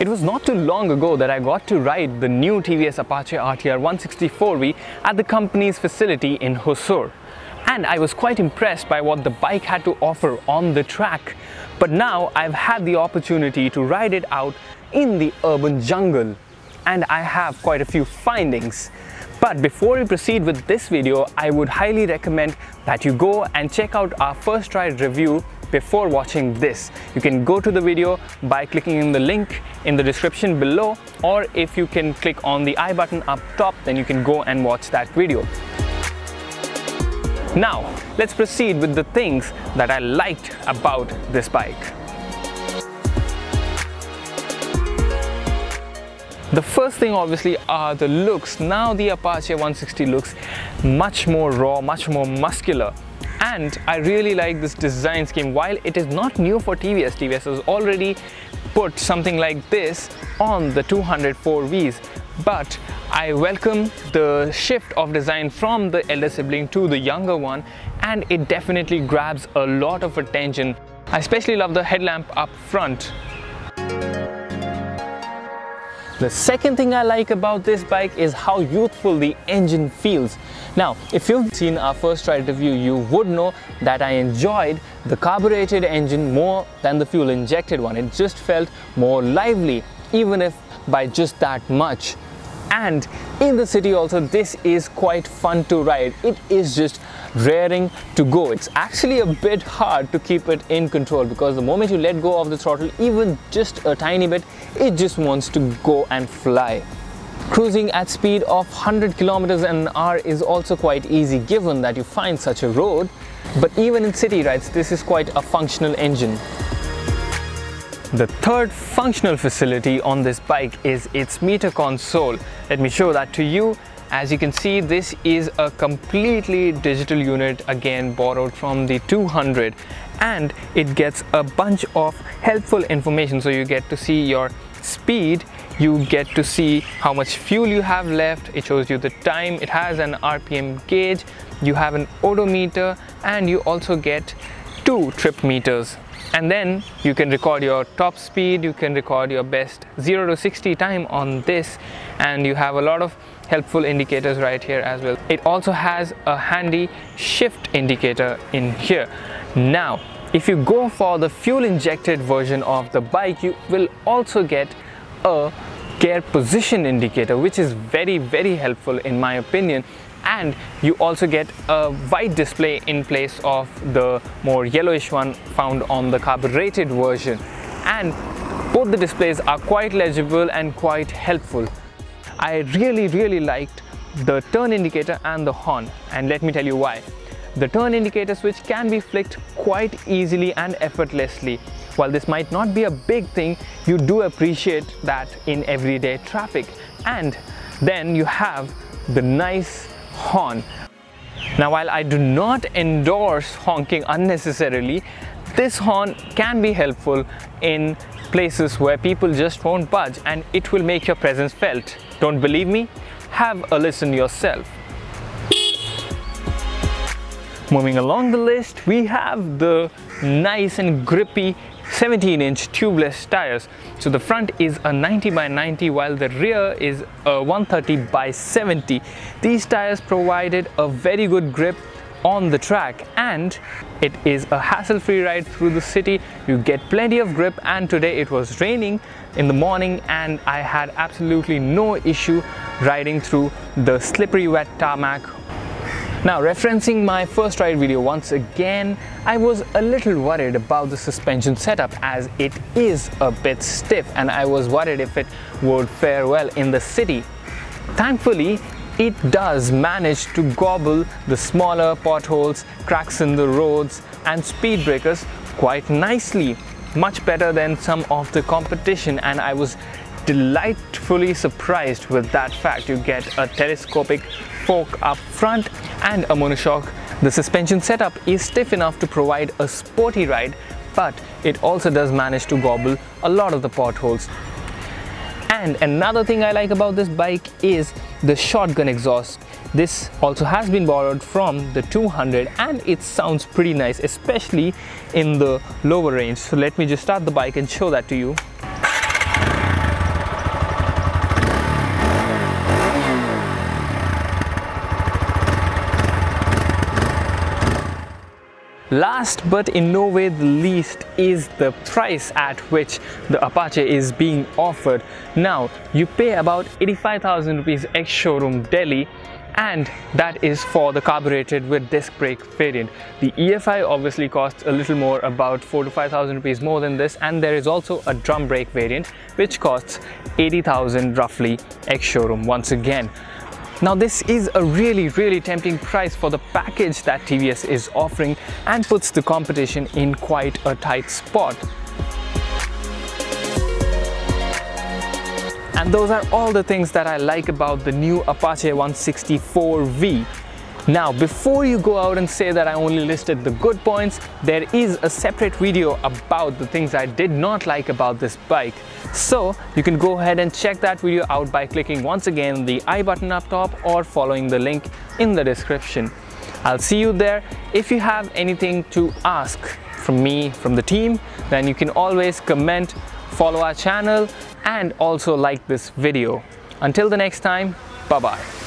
It was not too long ago that I got to ride the new TVS Apache RTR 160 4V at the company's facility in Hosur. And I was quite impressed by what the bike had to offer on the track. But now I've had the opportunity to ride it out in the urban jungle. And I have quite a few findings. But before we proceed with this video, I would highly recommend that you go and check out our first ride review before watching this. You can go to the video by clicking in the link in the description below or if you can click on the i button up top then you can go and watch that video. Now let's proceed with the things that I liked about this bike. The first thing obviously are the looks. Now the Apache 160 looks much more raw, much more muscular and I really like this design scheme. While it is not new for TVS TVS has already put something like this on the 200 4Vs but I welcome the shift of design from the elder sibling to the younger one and it definitely grabs a lot of attention. I especially love the headlamp up front the second thing I like about this bike is how youthful the engine feels. Now, if you've seen our first ride review, you would know that I enjoyed the carbureted engine more than the fuel injected one. It just felt more lively, even if by just that much and in the city also this is quite fun to ride. It is just raring to go. It's actually a bit hard to keep it in control because the moment you let go of the throttle even just a tiny bit it just wants to go and fly. Cruising at speed of 100 kilometers an hour is also quite easy given that you find such a road. But even in city rides this is quite a functional engine the third functional facility on this bike is its meter console. Let me show that to you. As you can see, this is a completely digital unit, again borrowed from the 200 and it gets a bunch of helpful information. So you get to see your speed, you get to see how much fuel you have left, it shows you the time, it has an RPM gauge, you have an odometer. And you also get two trip meters and then you can record your top speed you can record your best 0 to 60 time on this and you have a lot of helpful indicators right here as well. It also has a handy shift indicator in here. Now if you go for the fuel injected version of the bike you will also get a gear position indicator which is very very helpful in my opinion and you also get a white display in place of the more yellowish one found on the carbureted version and both the displays are quite legible and quite helpful. I really really liked the turn indicator and the horn and let me tell you why. The turn indicator switch can be flicked quite easily and effortlessly. While this might not be a big thing, you do appreciate that in everyday traffic. And then you have the nice horn. Now while I do not endorse honking unnecessarily, this horn can be helpful in places where people just won't budge and it will make your presence felt. Don't believe me? Have a listen yourself. Moving along the list, we have the nice and grippy 17 inch tubeless tires. So the front is a 90 by 90 while the rear is a 130 by 70. These tires provided a very good grip on the track and it is a hassle-free ride through the city you get plenty of grip and today it was raining in the morning and I had absolutely no issue riding through the slippery wet tarmac now referencing my first ride video once again, I was a little worried about the suspension setup as it is a bit stiff and I was worried if it would fare well in the city. Thankfully, it does manage to gobble the smaller potholes, cracks in the roads and speed breakers quite nicely. Much better than some of the competition and I was delightfully surprised with that fact. You get a telescopic fork up front and a monoshock. The suspension setup is stiff enough to provide a sporty ride but it also does manage to gobble a lot of the potholes. And another thing I like about this bike is the shotgun exhaust. This also has been borrowed from the 200 and it sounds pretty nice especially in the lower range. So let me just start the bike and show that to you. Last but in no way the least is the price at which the Apache is being offered. Now you pay about 85,000 rupees ex-showroom Delhi and that is for the carbureted with disc brake variant. The EFI obviously costs a little more about 4 to 5,000 rupees more than this and there is also a drum brake variant which costs 80,000 roughly ex-showroom once again. Now this is a really really tempting price for the package that TVS is offering and puts the competition in quite a tight spot. And those are all the things that I like about the new Apache 160 4V. Now, before you go out and say that I only listed the good points, there is a separate video about the things I did not like about this bike. So, you can go ahead and check that video out by clicking once again the I button up top or following the link in the description. I'll see you there. If you have anything to ask from me, from the team, then you can always comment, follow our channel and also like this video. Until the next time, bye-bye.